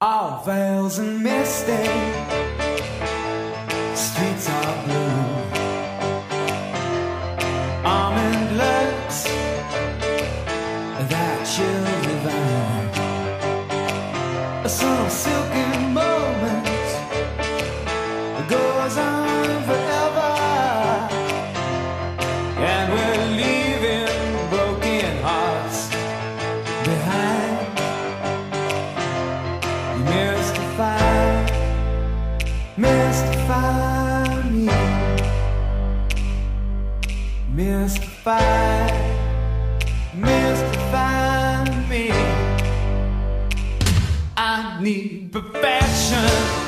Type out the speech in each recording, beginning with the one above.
All veils and misty, streets are blue. Almond looks that you. mystify, mystify me, mystify, mystify me. I need perfection.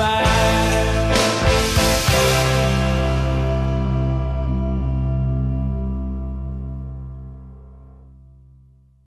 goodbye.